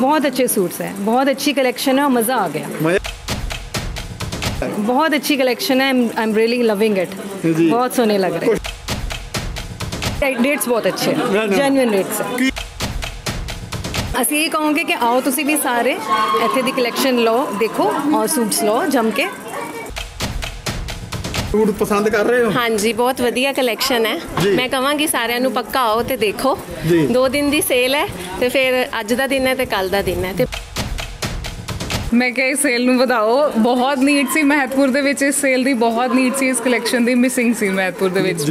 बहुत अच्छे सूट्स हैं बहुत अच्छी कलेक्शन है और मज़ा आ गया मजा बहुत अच्छी कलेक्शन है I am really loving it जी। बहुत सोने लग रहे हैं रेट्स बहुत अच्छे ना, हैं ना। ਜੈਨੂਇਨ ਰੇਟਸ ਹੈ ਕੀ ਅਸੀਂ ਇਹ ਕਹਾਂਗੇ ਕਿ ਆਓ ਤੁਸੀਂ ਵੀ ਸਾਰੇ ਇੱਥੇ ਦੀ ਕਲੈਕਸ਼ਨ ਲਓ ਦੇਖੋ ਔਰ ਸੂਟਸ ਲਓ ਜਮ ਕੇ ਸੂਟ ਪਸੰਦ ਕਰ ਰਹੇ ਹੋ? ਹਾਂਜੀ ਬਹੁਤ ਵਧੀਆ ਕਲੈਕਸ਼ਨ ਹੈ। ਮੈਂ ਕਹਾਂਗੀ ਸਾਰਿਆਂ ਨੂੰ ਪੱਕਾ ਆਓ ਤੇ ਦੇਖੋ। ਦੋ ਦਿਨ ਦੀ ਸੇਲ ਹੈ ਤੇ ਫਿਰ ਅੱਜ ਦਾ ਦਿਨ ਹੈ ਤੇ ਕੱਲ ਦਾ ਦਿਨ ਹੈ ਤੇ ਮੈਂ ਕਿਹਾ ਇਸ ਸੇਲ ਨੂੰ ਵਧਾਓ। ਬਹੁਤ ਨੀਡ ਸੀ ਮਹਿਤਪੁਰ ਦੇ ਵਿੱਚ ਇਸ ਸੇਲ ਦੀ। ਬਹੁਤ ਨੀਡ ਸੀ ਇਸ ਕਲੈਕਸ਼ਨ ਦੀ। ਮਿਸਿੰਗ ਸੀ ਮਹਿਤਪੁਰ ਦੇ ਵਿੱਚ।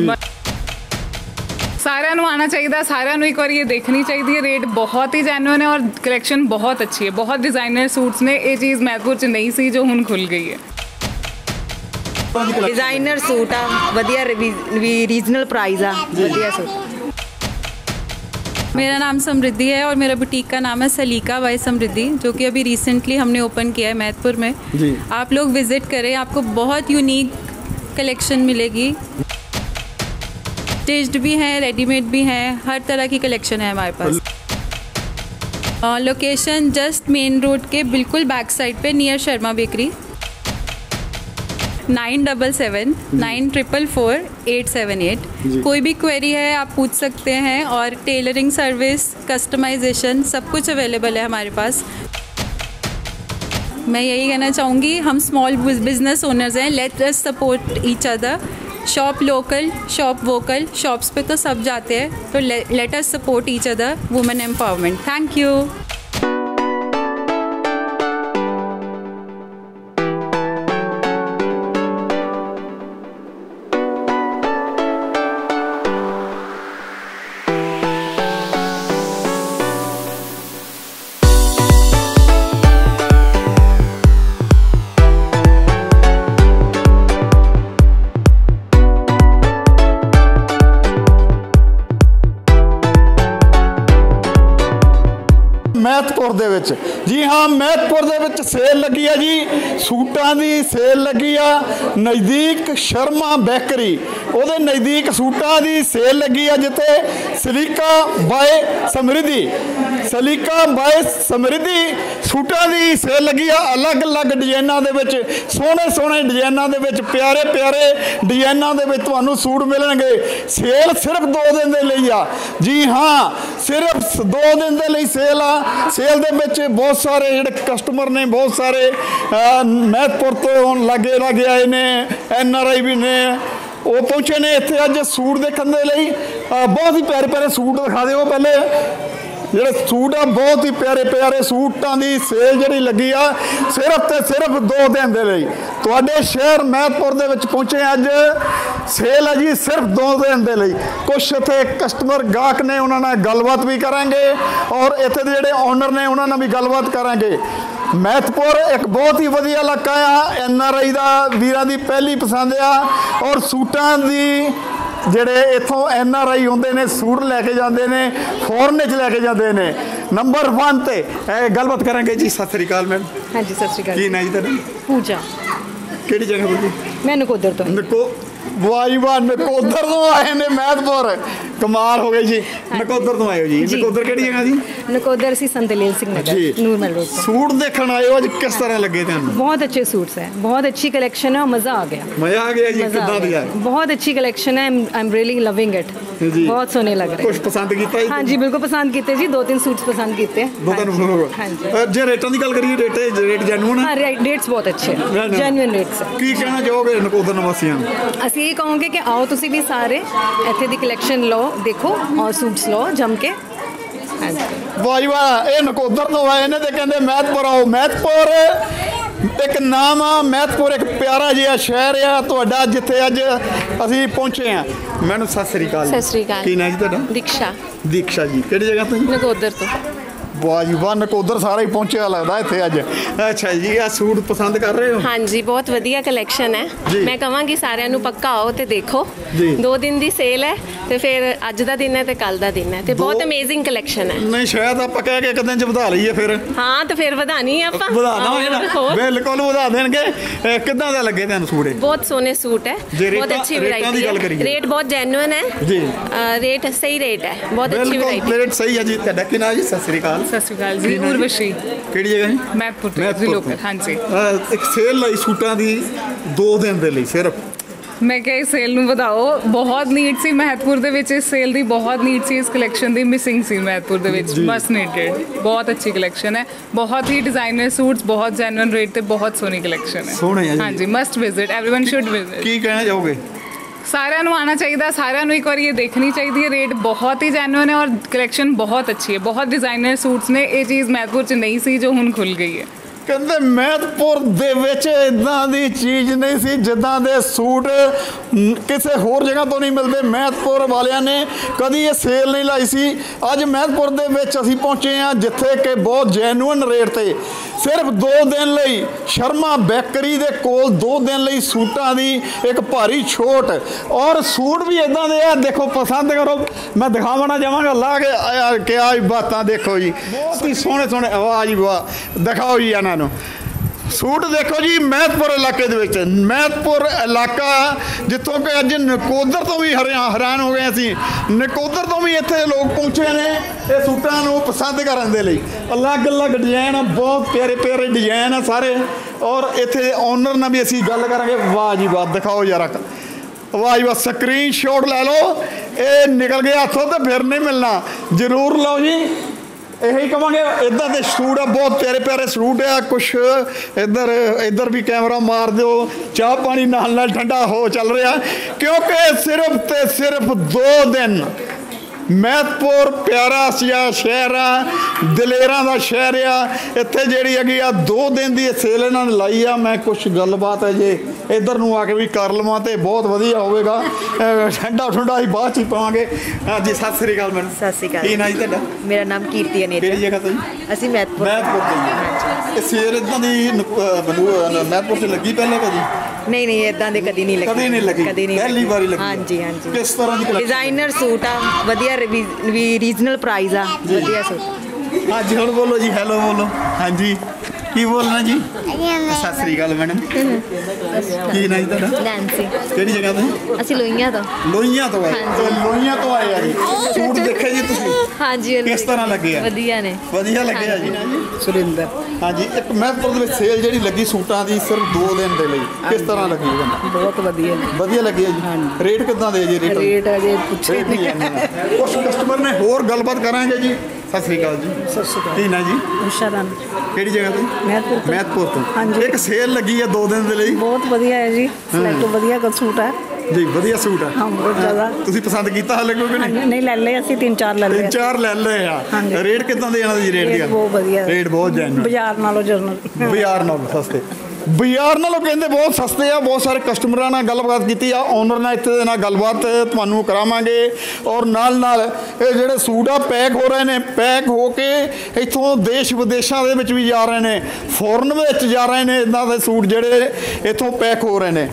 ਸਾਰਿਆਂ ਨੂੰ ਆਣਾ ਚਾਹੀਦਾ। ਸਾਰਿਆਂ ਨੂੰ ਇੱਕ ਵਾਰੀ ਇਹ ਦੇਖਣੀ ਚਾਹੀਦੀ ਹੈ। ਰੇਟ ਬਹੁਤ ਹੀ ਜੈਨੂਇਨ ਹੈ ਔਰ ਕਲੈਕਸ਼ਨ ਬਹੁਤ ਅੱਛੀ ਹੈ। ਬਹੁਤ ਡਿਜ਼ਾਈਨਰ ਸੂਟਸ ਨੇ। ਇਹ ਚੀਜ਼ ਮਹਿਤਪੁਰ 'ਚ ਨਹੀਂ ਸੀ ਜੋ ਹੁਣ ਖੁੱਲ ਗਈ ਹੈ। ਡਿਜ਼ਾਈਨਰ ਸੂਟ ਆ ਵਧੀਆ ਵੀ ਰੀਜਨਲ प्राइस ਆ ਵਧੀਆ ਸੂਟ मेरा नाम समृद्धि है और मेरा बुटीक का नाम है सलीका बाय समृद्धि जो कि अभी रिसेंटली हमने ओपन किया है मैथपुर में जी। आप लोग विजिट करें आपको बहुत यूनिक कलेक्शन मिलेगी स्टिच्ड भी हैं रेडीमेड भी हैं हर तरह की कलेक्शन है हमारे पास लोकेशन जस्ट मेन रोड के बिल्कुल बैक साइड पे near Sharma bakery nine double seven nine triple four eight seven eight. कोई भी क्वेरी है आप पूछ सकते हैं और टेलरिंग सर्विस कस्टमाइजेशन सब कुछ अवेलेबल है हमारे पास। मैं यही कहना चाहूँगी हम स्मॉल बिज़नेस ओनर्स हैं let us support each other shop local shop vocal shops पे तो सब जाते हैं तो let us support each other women empowerment thank you ਦੇ ਵਿੱਚ। ਜੀ ਹਾਂ, ਮਹਿਤਪੁਰ ਦੇ ਵਿੱਚ ਸੇਲ ਲੱਗੀ ਆ ਜੀ। ਸੂਟਾਂ ਦੀ ਸੇਲ ਲੱਗੀ ਆ। ਨਜ਼ਦੀਕ ਸ਼ਰਮਾ ਬੈਕਰੀ। ਉਹਦੇ ਨਜ਼ਦੀਕ ਸੂਟਾਂ ਦੀ ਸੇਲ ਲੱਗੀ ਆ ਜਿੱਥੇ ਸਲੀਕਾ ਬਾਏ ਸਮਰਿੱਧੀ। ਸਲੀਕਾ ਬਾਏ ਸਮਰਿੱਧੀ ਸੂਟਾਂ ਦੀ ਸੇਲ ਲੱਗੀ ਆ। ਅਲੱਗ-ਅਲੱਗ ਡਿਜ਼ਾਈਨਾਂ ਦੇ ਵਿੱਚ, ਸੋਹਣੇ ਸੋਹਣੇ ਡਿਜ਼ਾਈਨਾਂ ਦੇ ਵਿੱਚ, ਪਿਆਰੇ ਪਿਆਰੇ ਡਿਜ਼ਾਈਨਾਂ ਦੇ ਵਿੱਚ ਤੁਹਾਨੂੰ ਸੂਟ ਮਿਲਣਗੇ। ਸੇਲ ਸਿਰਫ 2 ਦਿਨ ਦੇ ਲਈ ਆ। ਜੀ ਹਾਂ ਸਿਰਫ 2 ਦਿਨ ਦੇ ਲਈ ਸੇਲ ਆ। ਸੇਲ ਦੇ ਵਿੱਚ ਬਹੁਤ ਸਾਰੇ ਜਿਹੜੇ ਕਸਟਮਰ ਨੇ, ਬਹੁਤ ਸਾਰੇ ਮਹਿਤਪੁਰ ਤੋਂ ਹੁਣ ਲਾਗੇ ਲਾਗੇ ਆਏ ਨੇ ਐਨ ਆਰ ਆਈ ਵੀ ਨੇ। ਉਹ ਪਹੁੰਚੇ ਨੇ ਇੱਥੇ ਅੱਜ ਸੂਟ ਦੇਖਣ ਦੇ ਲਈ। ਬਹੁਤ ਹੀ ਪਿਆਰੇ ਪਿਆਰੇ ਸੂਟ ਦਿਖਾ ਦਿਓ ਪਹਿਲੇ। ਜਿਹੜੇ ਸੂਟ ਆ, ਬਹੁਤ ਹੀ ਪਿਆਰੇ ਪਿਆਰੇ ਸੂਟਾਂ ਦੀ ਸੇਲ ਜਿਹੜੀ ਲੱਗੀ ਆ, ਸਿਰਫ ਤੇ ਸਿਰਫ 2 ਦਿਨ ਦੇ ਲਈ। ਤੁਹਾਡੇ ਸ਼ਹਿਰ ਮਹਿਤਪੁਰ ਦੇ ਵਿੱਚ ਪਹੁੰਚੇ ਅੱਜ। ਸੇਲ ਹੈ ਜੀ ਸਿਰਫ 2 ਦਿਨ ਦੇ ਲਈ। ਕੁਛ ਇੱਥੇ ਕਸਟਮਰ ਗਾਹਕ ਨੇ, ਉਹਨਾਂ ਨਾਲ ਗੱਲਬਾਤ ਵੀ ਕਰਾਂਗੇ ਔਰ ਇੱਥੇ ਦੇ ਜਿਹੜੇ ਓਨਰ ਨੇ, ਉਹਨਾਂ ਨਾਲ ਵੀ ਗੱਲਬਾਤ ਕਰਾਂਗੇ। ਮਹਿਤਪੁਰ ਇੱਕ ਬਹੁਤ ਹੀ ਵਧੀਆ ਇਲਾਕਾ ਆ। ਐਨ ਆਰ ਆਈ ਦਾ ਵੀਰਾਂ ਦੀ ਪਹਿਲੀ ਪਸੰਦ ਆ ਔਰ ਸੂਟਾਂ ਦੀ ਜਿਹੜੇ ਇੱਥੋਂ ਐਨ ਆਰ ਆਈ ਹੁੰਦੇ ਨੇ ਸੂਟ ਲੈ ਕੇ ਜਾਂਦੇ ਨੇ ਫੋਰਨ ਚ ਲੈ ਕੇ ਜਾਂਦੇ ਨੇ। ਨੰਬਰ 1 ਤੇ ਇਹ ਗੱਲਬਾਤ ਕਰਾਂਗੇ ਜੀ। ਸਤਿ ਸ੍ਰੀ ਅਕਾਲ ਮੈਮ ਹਾਂਜੀ ਸਤਿ ਸ਼੍ਰੀ ਅਕਾਲ ਕੀ ਨਾਂ ਜੀ ਤੁਹਾਡਾ? ਪੂਜਾ। ਕਿਹੜੀ ਜਗ੍ਹਾ ਤੋਂ ਜੀ? ਮੈਂ ਨਕੋਦਰ ਤੋਂ। ਨਕੋ ਵਾਈਵਾਨ ਨਕੋਦਰ ਤੋਂ ਆਏ ਨੇ ਮਹਿਤਪੁਰ। ਕਮਾਲ ਹੋ ਗਈ ਜੀ। ਨਕੋਦਰ ਤੋਂ ਆਏ ਹੋ ਜੀ। ਨਕੋਦਰ ਕਿਹੜੀ ਜਗ੍ਹਾ ਜੀ? ਨਕੋਦਰ ਸੀ ਸੰਦਲੀਨ ਸਿੰਘ ਨਗਰ ਨੂਰਮਲ ਰੋਡ ਸੂਟ ਦੇਖਣ ਆਏ ਹੋ ਅੱਜ ਕਿਸ ਤਰ੍ਹਾਂ ਲੱਗੇ ਤੁਹਾਨੂੰ? ਬਹੁਤ ਅੱਛੇ ਸੂਟਸ ਹੈ। ਬਹੁਤ ਅੱਛੀ ਕਲੈਕਸ਼ਨ ਹੈ ਮਜ਼ਾ ਆ ਗਿਆ। ਮਜ਼ਾ ਆ ਗਿਆ ਜੀ ਕਿੱਦਾਂ ਦੀ ਹੈ ਬਹੁਤ ਅੱਛੀ ਕਲੈਕਸ਼ਨ ਹੈ I am really loving it ਬਹੁਤ ਸੋਹਣੇ ਲੱਗ ਰਹੇ। ਕੁਝ ਪਸੰਦ ਕੀਤਾ ਜੀ? ਹਾਂਜੀ ਬਿਲਕੁਲ ਪਸੰਦ ਕੀਤੇ ਜੀ। ਦੋ ਤਿੰਨ ਸੂਟਸ ਪਸੰਦ ਕੀਤੇ। ਦੋ ਤਿੰਨ ਹਾਂਜੀ। ਜੇ ਰੇਟਾਂ ਦੀ ਗੱਲ ਕਰੀਏ ਰੇਟ ਰੇਟ ਜੈਨੂਨ ਹੈ? ਹਾਂ ਰੇਟਸ ਬਹੁਤ ਅੱਛੇ। ਜੈਨੂਨ ਰੇਟਸ ਕੀ ਕਹਿਣਾ ਚਾਹੋਗੇ ਨਕੋਦਰ ਨਿਵਾਸੀਆਂ ਨੂੰ? ਅਸੀਂ ਇਹ ਕਹਾਂਗੇ ਕਿ ਆਓ ਤੁਸੀਂ ਵੀ ਸਾਰੇ ਇੱਥੇ ਦੀ ਕਲੈਕਸ਼ਨ ਲਓ ਦੇਖੋ ਔਰ ਸੂਟਸ ਲਓ ਜਮ ਕੇ। ਵਾਹ ਜੀ ਵਾਹ ਇਹ ਨਕੋਦਰ ਤੋਂ ਆਏ ਨੇ ਤੇ ਕਹਿੰਦੇ ਮਹਿਤਪੁਰ ਆਓ। ਮਹਿਤਪੁਰ ਇੱਕ ਨਾਮ ਆ ਮਹਿਤਪੁਰ ਇੱਕ ਪਿਆਰਾ ਜਿਹਾ ਸ਼ਹਿਰ ਆ ਤੁਹਾਡਾ ਜਿੱਥੇ ਅੱਜ ਅਸੀਂ ਪਹੁੰਚੇ ਆ। ਮੈਨੂੰ ਸਤਿ ਸ੍ਰੀ ਅਕਾਲ ਸਤਿ ਸ੍ਰੀ ਅਕਾਲ। ਕੀ ਨਾਂ ਜੀ ਤੁਹਾਡਾ? ਦੀਕਸ਼ਾ। ਦੀਕਸ਼ਾ ਜੀ। ਕਿਹੜੀ ਜਗ੍ਹਾ ਤੋਂ? ਨਗੋਦਰ ਤੋਂ। ਵਾਹ ਜੀ ਵਾਹ ਨਕੋਦਰ ਸਾਰਾ ਹੀ ਪਹੁੰਚਿਆ ਲੱਗਦਾ ਇੱਥੇ ਅੱਜ। ਅੱਛਾ ਜੀ ਆ ਸੂਟ ਪਸੰਦ ਕਰ ਰਹੇ ਹੋ? ਹਾਂਜੀ ਬਹੁਤ ਵਧੀਆ ਕਲੈਕਸ਼ਨ ਹੈ। ਮੈਂ ਕਹਾਂਗੀ ਸਾਰਿਆਂ ਨੂੰ ਪੱਕਾ ਆਓ ਤੇ ਦੇਖੋ। ਦੋ ਦਿਨ ਦੀ ਸੇਲ ਹੈ ਤੇ ਫਿਰ ਅੱਜ ਦਾ ਦਿਨ ਹੈ ਤੇ ਕੱਲ ਦਾ ਦਿਨ ਹੈ ਤੇ ਬਹੁਤ ਅਮੇਜ਼ਿੰਗ ਕਲੈਕਸ਼ਨ ਹੈ। ਨਹੀਂ ਸ਼ਾਇਦ ਆਪਾਂ ਕਹਿ ਕੇ ਇੱਕ ਦਿਨ ਚ ਵਧਾ ਲਈਏ ਫਿਰ। ਹਾਂ ਤੇ ਫਿਰ ਵਧਾਣੀ ਹੈ ਆਪਾਂ। ਵਧਾ ਦਵਾਂਗੇ ਨਾ। ਹੋਰ। ਬਿਲਕੁਲ ਵਧਾ ਦੇਣਗੇ। ਕਿੱਦਾਂ ਦਾ ਲੱਗੇ ਤੁਹਾਨੂੰ ਸੂਟ ਇਹ? ਬਹੁਤ ਸੋਹਣੇ ਸੂਟ ਹੈ। ਬਹੁਤ ਰੇਟਾਂ- ਅੱਛੀ ਰੇਟਾਂ ਵੈਰਾਈਟੀ ਹੈ। ਰੇਟ ਬਹੁਤ ਜੈਨੂਇਨ ਹੈ। ਜੀ। ਰੇਟ ਸਹੀ ਰੇਟ ਹੈ। ਬਹੁਤ ਅੱਛੀ ਬਿਲਕੁਲ ਵੈਰਾਈਟੀ ਪਲੇਟ ਸਹੀ ਹੈ ਜੀ। ਤੁਹਾਡਾ ਕੀ ਨਾਮ ਜੀ? ਸਤਿ ਸ੍ਰੀ ਅਕਾਲ। ਸਤਿ ਸ਼੍ਰੀ ਅਕਾਲ ਜੀ ਉਰਵਸ਼ੀ ਕਿਹੜੀ ਜਗ੍ਹਾ ਜੀ ਮਹਿਤਪੁਰ ਤੋਂ, ਮਹਿਤਪੁਰ ਲੋਕਲ, ਤੋਂ। ਹਾਂਜੀ। ਅਹ, ਇੱਕ ਸੇਲ ਲਈ ਸੂਟਾਂ ਦੀ 2 ਦਿਨ ਦੇ ਲਈ ਸਿਰਫ ਮੈਂ ਕਿਹਾ ਇਸ ਸੇਲ ਨੂੰ ਵਧਾਓ ਬਹੁਤ ਨੀਡ ਸੀ ਮਹਿਤਪੁਰ ਦੇ ਵਿੱਚ ਇਸ ਸੇਲ ਦੀ ਬਹੁਤ ਨੀਡ ਸੀ ਇਸ ਕਲੈਕਸ਼ਨ ਦੀ ਮਿਸਿੰਗ ਸੀ ਮਹਿਤਪੁਰ ਦੇ ਵਿੱਚ ਮਸਟ ਨੀਡਡ ਬਹੁਤ ਅੱਛੀ ਕਲੈਕਸ਼ਨ ਹੈ ਬਹੁਤ ਹੀ ਡਿਜ਼ਾਈਨਰ ਸੂਟਸ ਬਹੁਤ ਜੈਨੂਇਨ ਰੇਟ ਤੇ ਬਹੁਤ ਸੋਹਣੀ ਕਲੈਕਸ਼ਨ ਹੈ ਸੋਹਣੇ ਆ ਜੀ। ਹਾਂਜੀ must visit everyone should visit ਕੀ ਕਹਿਣਾ ਚਾਹੋਗੇ ਸਾਰਿਆਂ ਨੂੰ ਆਣਾ ਚਾਹੀਦਾ, ਸਾਰਿਆਂ ਨੂੰ ਇੱਕ ਵਾਰ ਇਹ ਦੇਖਣੀ ਚਾਹੀਦੀ ਹੈ। ਰੇਟ ਬਹੁਤ ਹੀ ਜੈਨੂਇਨ ਹੈ ਔਰ ਕਲੈਕਸ਼ਨ ਬਹੁਤ ਅੱਛੀ ਹੈ। ਬਹੁਤ ਡਿਜ਼ਾਈਨਰ ਸੂਟਸ ਨੇ, ਇਹ ਚੀਜ਼ ਮਹਿਤਪੁਰ ਚ ਨਹੀਂ ਸੀ ਜੋ ਹੁਣ ਖੁੱਲ ਗਈ ਹੈ। ਕਹਿੰਦੇ ਮਹਿਤਪੁਰ ਦੇ ਵਿੱਚ ਇਦਾਂ ਦੀ ਚੀਜ਼ ਨਹੀਂ ਸੀ, ਜਿੱਦਾਂ ਦੇ ਸੂਟ ਕਿਸੇ ਹੋਰ ਜਗ੍ਹਾ ਤੋਂ ਨਹੀਂ ਮਿਲਦੇ। ਮਹਿਤਪੁਰ ਵਾਲਿਆਂ ਨੇ ਕਦੀ ਇਹ ਸੇਲ ਨਹੀਂ ਲਾਈ ਸੀ। ਅੱਜ ਮਹਿਤਪੁਰ ਦੇ ਵਿੱਚ ਅਸੀਂ ਪਹੁੰਚੇ ਹਾਂ, ਜਿੱਥੇ ਕਿ ਬਹੁਤ ਜੈਨੂਇਨ ਰੇਟ ਤੇ। ਸਿਰਫ 2 ਦਿਨ ਲਈ ਸ਼ਰਮਾ ਬੇਕਰੀ ਦੇ ਕੋਲ 2 ਦਿਨ ਲਈ ਸੂਟਾਂ ਦੀ ਇੱਕ ਭਾਰੀ ਛੋਟ। ਔਰ ਸੂਟ ਵੀ ਇਦਾਂ ਦੇ ਆ, ਦੇਖੋ ਪਸੰਦ ਕਰੋ। ਮੈਂ ਦਿਖਾਵਣਾ ਚਾਹਾਂਗਾ ਲਾ ਕੇ ਆਇਆ ਕਿ ਬਾਤਾਂ ਦੇਖੋ ਜੀ। ਬਹੁਤ ਹੀ ਸੋਹਣੇ ਸੋਹਣੇ ਆਵਾਜ਼ ਵਾਹ। ਦਿਖਾਓ ਜੀ ਇਹਨਾਂ ਨੂੰ। ਸੂਟ ਦੇਖੋ ਜੀ, ਮਹਿਤਪੁਰ ਇਲਾਕੇ ਦੇ ਵਿੱਚ। ਮਹਿਤਪੁਰ ਇਲਾਕਾ ਜਿੱਥੋਂ ਕਿ ਅੱਜ ਨਕੋਦਰ ਤੋਂ ਵੀ ਹੈਰਾਨ ਹੋ ਗਏ ਅਸੀਂ। ਨਕੋਦਰ ਤੋਂ ਵੀ ਇੱਥੇ ਲੋਕ ਪਹੁੰਚੇ ਨੇ ਇਹ ਸੂਟਾਂ ਨੂੰ ਪਸੰਦ ਕਰਨ ਦੇ ਲਈ। ਅਲੱਗ-ਅਲੱਗ ਡਿਜ਼ਾਈਨ ਆ, ਬਹੁਤ ਪਿਆਰੇ ਪਿਆਰੇ ਡਿਜ਼ਾਈਨ ਆ ਸਾਰੇ। ਔਰ ਇੱਥੇ ਓਨਰ ਨਾਲ ਵੀ ਅਸੀਂ ਗੱਲ ਕਰਾਂਗੇ। ਵਾਹ ਜੀ ਵਾਹ, ਦਿਖਾਓ ਯਾਰ ਵਾਹ ਜੀ ਵਾਹ ਸਕਰੀਨਸ਼ਾਟ ਲੈ ਲਓ। ਇਹ ਨਿਕਲ ਗਿਆ ਹੱਥੋਂ ਤੇ ਫਿਰ ਨਹੀਂ ਮਿਲਣਾ। ਜ਼ਰੂਰ ਲਓ ਜੀ। ਇਹੀ ਕਵਾਂਗੇ ਇਦਾਂ ਦੇ ਸੂਟ ਆ, ਬਹੁਤ ਪਿਆਰੇ ਪਿਆਰੇ ਸੂਟ ਆ, ਕੁਛ ਇੱਧਰ ਇੱਧਰ ਵੀ ਕੈਮਰਾ ਮਾਰ ਦਿਓ, ਚਾਹ ਪਾਣੀ ਨਾਲ ਨਾਲ ਠੰਡਾ ਹੋ ਚੱਲ ਰਿਹਾ, ਕਿਉਂਕਿ ਸਿਰਫ ਤੇ ਸਿਰਫ 2 ਦਿਨ ਮਹਿਤਪੁਰ ਪਿਆਰਾ ਸਿਆ ਸ਼ਹਿਰ ਆ ਦਲੇਰਾਂ ਦਾ ਸ਼ਹਿਰ ਆ। ਇੱਥੇ ਜਿਹੜੀ ਹੈਗੀ ਆ 2 ਦਿਨ ਦੀ ਸੇਲ ਇਹਨਾਂ ਨੇ ਲਾਈ ਆ। ਮੈਂ ਕੁਝ ਗੱਲਬਾਤ ਹੈ ਜੇ ਇੱਧਰ ਨੂੰ ਆ ਕੇ ਵੀ ਕਰ ਲਵਾਂ ਤੇ ਬਹੁਤ ਵਧੀਆ ਹੋਵੇਗਾ। ਠੰਡਾ ਠੰਡਾ ਹੀ ਬਾਅਦ ਚ ਹੀ ਪਾਵਾਂਗੇ। ਹਾਂਜੀ ਸਤਿ ਸ੍ਰੀ ਅਕਾਲ ਮੈਡਮ। ਸਤਿ ਸ਼੍ਰੀ ਅਕਾਲ। ਕੀ ਨਾਂ ਜੀ ਤੁਹਾਡਾ? ਮੇਰਾ ਨਾਮ ਕੀਰਤੀ ਅਨੇਜਾ ਕਿਹੜੀ ਜਗ੍ਹਾ ਤੋਂ ਅਸੀਂ ਮਹਿਤਪੁਰ। ਮਹਿਤਪੁਰ ਤੋਂ ਜੀ। ਇਹ ਸੇਲ ਇਦਾਂ ਦੀ ਅਹ ਮਹਿਤਪੁਰ ਚ ਲੱਗੀ ਪਹਿਲਾਂ ਕਦੀ? ਨਹੀਂ ਨਹੀਂ ਇਦਾਂ ਦੇ ਕਦੀ ਨਹੀਂ ਲੱਗੀ। ਕਦੀ ਨਹੀਂ ਲੱਗੀ। ਕਦੀ ਨਹੀਂ ਪਹਿਲੀ ਵਾਰੀ ਲੱਗੀ। ਹਾਂਜੀ ਹਾਂਜੀ। ਕਿਸ ਤਰ੍ਹਾਂ ਦੀ? ਡਿਜ਼ਾਈਨਰ ਸੂਟ ਆ ਵਧੀਆ ਵੀ ਰੀਜਨਲ ਪ੍ਰਾਈਸ ਆ ਵਧੀਆ ਸੂਟ ਹਾਂਜੀ ਹੁਣ ਬੋਲੋ ਜੀ ਹੈਲੋ ਬੋਲੋ। ਹਾਂਜੀ। ਕੀ ਬੋਲਣਾ ਜੀ? ਸਤਿ ਸ੍ਰੀ ਅਕਾਲ ਮੈਡਮ। ਕੀ ਨਾਂ ਜੀ ਤੁਹਾਡਾ? ਨੈਂਸੀ ਕਿਹੜੀ ਜਗ੍ਹਾ ਤੋਂ? ਅਸੀਂ ਲੋਈਆਂ ਤੋਂ। ਲੋਹੀਆਂ ਤੋਂ ਆਏ। ਹਾਂਜੀ। ਤੇ ਆਏ ਆ ਜੀ। ਸੂਟ ਦੇਖੇ ਜੀ ਤੁਸੀਂ? ਹਾਂਜੀ ਕਿਸ ਦੀ- ਤਰ੍ਹਾਂ ਲੱਗੇ ਆ? ਵਧੀਆ ਨੇ। ਵਧੀਆ ਲੱਗਿਆ ਜੀ? ਸੁਰਿੰਦਰ। ਹਾਂਜੀ ਇੱਕ ਮਹਿਤਪੁਰ ਦੇ ਵਿੱਚ ਸੇਲ ਜਿਹੜੀ ਲੱਗੀ ਸੂਟਾਂ ਦੀ ਸਿਰਫ 2 ਦਿਨ ਦੇ ਲਈ। ਕਿਸ ਤਰ੍ਹਾਂ ਲੱਗੀ ਤੁਹਾਨੂੰ ਬਹੁਤ ਵਧੀਆ। ਵਧੀਆ ਲੱਗੀ ਜੀ? ਰੇਟ ਕਿੱਦਾਂ ਦੇ ਜੀ ਰੇਟ? ਰੇਟ ਅਜੇ ਪੁੱਛੇ ਨਹੀਂ ਕੁਝ ਕਸਟਮਰ ਨੇ ਹੋਰ ਗੱਲਬਾਤ ਕਰਾਂਗੇ ਜੀ। ਸਤਿ ਸ੍ਰੀ ਅਕਾਲ ਜੀ। ਸਤਿ ਸ਼੍ਰੀ ਅਕਾਲ। ਕੀ ਨਾਂ ਜੀ? ਉਸ਼ਾ ਰਾਣੀ ਕਿਹੜੀ ਜਗ੍ਹਾ ਤੋਂ? ਮਹਿਤਪੁਰ ਤੋਂ। ਮਹਿਤਪੁਰ ਤੋਂ। ਹਾਂਜੀ। ਇੱਕ ਸੇਲ ਲੱਗੀ ਹੈ 2 ਦਿਨ ਦੇ ਲਈ। ਬਹੁਤ ਵਧੀਆ ਹੈ ਜੀ। ਸਿਲੈਕਟ ਵਧੀਆ ਦਾ ਸੂਟ ਹੈ। ਜੀ ਵਧੀਆ ਸੂਟ ਆ। ਹਾਂ, ਬਹੁਤ ਜ਼ਿਆਦਾ। ਤੁਸੀਂ ਪਸੰਦ ਕੀਤਾ ਹਾਲੇ ਕੋਈ ਕਿ ਨਹੀਂ? ਨਹੀਂ ਲੈ ਲਏ ਅਸੀਂ ਤਿੰਨ ਚਾਰ ਲੈ ਲਏ ਤਿੰਨ ਚਾਰ ਲੈ ਲਏ ਆ। ਰੇਟ ਕਿਦਾਂ ਦੇ ਇਹਨਾਂ ਦੀ ਰੇਟ ਦੀ ਬਹੁਤ ਵਧੀਆ। ਰੇਟ ਬਹੁਤ ਜੈਨੂਨ ਬਾਜ਼ਾਰ ਨਾਲੋਂ ਜਰਨਲ। ਬਾਜ਼ਾਰ ਨਾਲੋਂ ਸਸਤੇ। ਬਾਜ਼ਾਰ ਨਾਲੋਂ ਕਹਿੰਦੇ ਬਹੁਤ ਸਸਤੇ ਆ, ਬਹੁਤ ਸਾਰੇ ਕਸਟਮਰਾਂ ਨਾਲ ਗੱਲਬਾਤ ਕੀਤੀ ਆ ਓਨਰ ਨਾਲ ਇੱਥੇ ਦੇ ਨਾਲ ਗੱਲਬਾਤ ਤੁਹਾਨੂੰ ਕਰਾਵਾਂਗੇ। ਔਰ ਨਾਲ ਨਾਲ ਇਹ ਜਿਹੜੇ ਸੂਟ ਆ ਪੈਕ ਹੋ ਰਹੇ ਨੇ ਪੈਕ ਹੋ ਕੇ ਇੱਥੋਂ ਦੇਸ਼ ਵਿਦੇਸ਼ਾਂ ਦੇ ਵਿੱਚ ਵੀ ਜਾ ਰਹੇ ਨੇ ਫੋਰਨ ਵਿੱਚ ਜਾ ਰਹੇ ਨੇ ਇਦਾਂ ਦੇ ਸੂਟ ਜਿਹੜੇ ਇੱਥੋਂ ਪੈਕ ਹੋ ਰਹੇ ਨੇ।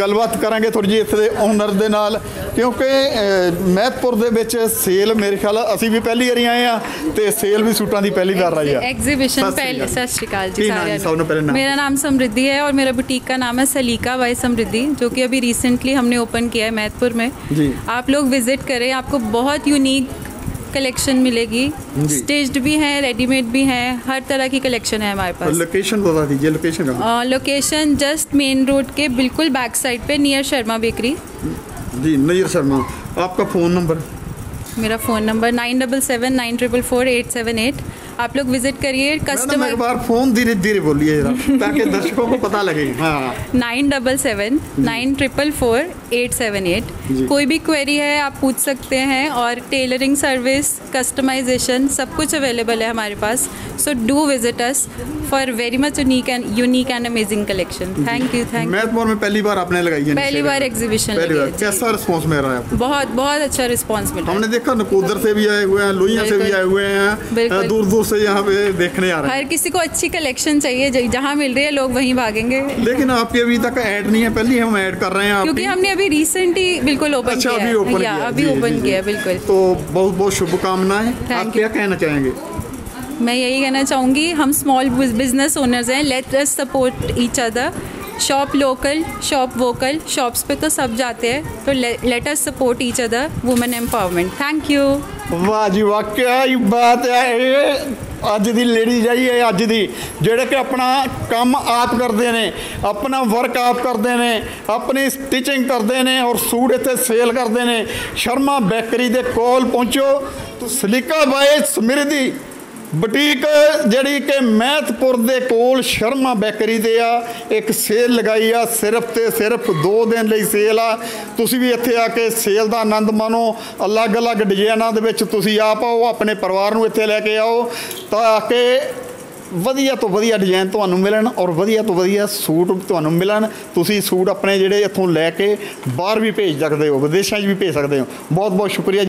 ਗੱਲਬਾਤ ਕਰਾਂਗੇ ਥੋੜੀ ਜਿਹੀ ਇੱਥੇ ਦੇ ਓਨਰ ਦੇ ਨਾਲ ਕਿਉਂਕਿ ਅਹ, ਮਹਿਤਪੁਰ ਦੇ ਵਿੱਚ ਸੇਲ ਮੇਰੇ ਖਿਆਲ ਅਸੀਂ ਵੀ ਪਹਿਲੀ ਵਾਰੀ ਆਏ ਆ ਤੇ ਸੇਲ ਵੀ ਸੂਟਾਂ ਦੀ ਪਹਿਲੀ ਵਾਰ ਆਈ ਆ एग्जीबिशन सत श्री पहले अकाल। सत श्रीकाल ਕੀ जी नाम है? सारे सबने पहले नाम। मेरा नाम समृद्धि है और मेरा बुटीक का नाम है सलीका बाई समृद्धि जो कि अभी रिसेंटली हमने ओपन किया है मैथपुर में जी। आप लोग विजिट करें आपको बहुत यूनिक कलेक्शन मिलेगी। स्टेज्ड भी है रेडीमेड भी है हर तरह की कलेक्शन है हमारे पास। लोकेशन बता दीजिए location location just main road के बिल्कुल बैक साइड पे नियर शर्मा बेकरी जी नियर शर्मा। आपका फ़ोन नंबर मेरा phone number nine double seven nine triple four eight seven eight आप लोग विज़िट करिए एक कस्टमर बार फ़ोन धीरे धीरे बोलिए ताकि दर्शकों को पता लगे। हाँ। Nine double seven nine triple four eight seven eight. कोई भी क्वेरी है आप पूछ सकते हैं और टेलरिंग सर्विस कस्टमाइजेशन सब कुछ अवेलेबल है हमारे पास। So do visit us for very much unique and unique and amazing collection thank you thank मैथमोर में पहली बार आपने लगाई है पहली बार एग्जीबिशन पहली बार। कैसा रिस्पॉन्स मिल रहा है बहुत बहुत अच्छा रिस्पॉन्स मिला हमने है। देखा नकोदर से भी आए हुए हैं लोहिया से भी आए हुए हैं बिल्कुल। दूर दूर से यहाँ पे देखने आ रहे हैं। हर किसी को अच्छी कलेक्शन चाहिए जहाँ मिल रही है लोग वहीं भागेंगे। लेकिन आपके अभी तक ऐड नहीं है पहले हम ऐड कर रहे हैं क्योंकि हमने अभी रिसेंट ही बिल्कुल ओपन अच्छा, किया अभी है। किया, अभी ओपन किया बिल्कुल। तो बहुत बहुत शुभकामनाएँ। आप क्या कहना चाहेंगे? मैं यही कहना चाहूँगी हम स्मॉल बिज़नेस ओनर्स हैं। Let us support each other shop local shop vocal shops पे तो सब जाते हैं तो let us support each other women empowerment thank you ਵਾਹ ਜੀ ਵਾਹ ਕਿਆ ਹੀ ਬਾਤ ਹੈ ਇਹ ਅੱਜ ਦੀ ਲੇਡੀਜ਼ ਹੈ ਜੀ, ਇਹ ਅੱਜ ਦੀ ਜਿਹੜੇ ਕਿ ਆਪਣਾ ਕੰਮ ਆਪ ਕਰਦੇ ਨੇ ਆਪਣਾ ਵਰਕ ਆਪ ਕਰਦੇ ਨੇ ਆਪਣੀ ਸਟਿਚਿੰਗ ਕਰਦੇ ਨੇ ਔਰ ਸੂਟ ਇੱਥੇ ਸੇਲ ਕਰਦੇ ਨੇ ਸ਼ਰਮਾ ਬੇਕਰੀ ਦੇ ਕੋਲ ਪਹੁੰਚੋ ਤੋ ਸਲੀਕਾ ਬਾਏ ਸਮਿਰਦੀ ਬੁਟੀਕ ਜਿਹੜੀ ਕਿ ਮਹਿਤਪੁਰ ਦੇ ਕੋਲ ਸ਼ਰਮਾ ਬੇਕਰੀ ਤੇ ਆ, ਇੱਕ ਸੇਲ ਲਗਾਈ ਆ, ਸਿਰਫ ਤੇ ਸਿਰਫ 2 ਦਿਨ ਲਈ ਸੇਲ ਆ। ਤੁਸੀਂ ਵੀ ਇੱਥੇ ਆ ਕੇ ਸੇਲ ਦਾ ਆਨੰਦ ਮਾਣੋ। ਅਲੱਗ-ਅਲੱਗ ਡਿਜ਼ਾਈਨਾਂ ਦੇ ਵਿੱਚ ਤੁਸੀਂ ਆਪ ਆਓ, ਆਪਣੇ ਪਰਿਵਾਰ ਨੂੰ ਇੱਥੇ ਲੈ ਕੇ ਆਓ, ਤਾਂ ਕਿ ਵਧੀਆ ਤੋਂ ਵਧੀਆ ਡਿਜ਼ਾਈਨ ਤੁਹਾਨੂੰ ਮਿਲਣ ਔਰ ਵਧੀਆ ਤੋਂ ਵਧੀਆ ਸੂਟ ਤੁਹਾਨੂੰ ਮਿਲਣ। ਤੁਸੀਂ ਸੂਟ ਆਪਣੇ ਜਿਹੜੇ ਇੱਥੋਂ ਲੈ ਕੇ ਬਾਹਰ ਵੀ ਭੇਜ ਸਕਦੇ ਹੋ, ਵਿਦੇਸ਼ਾਂ 'ਚ ਵੀ ਭੇਜ ਸਕਦੇ ਹੋ। ਬਹੁਤ ਬਹੁਤ ਸ਼ੁਕਰੀਆ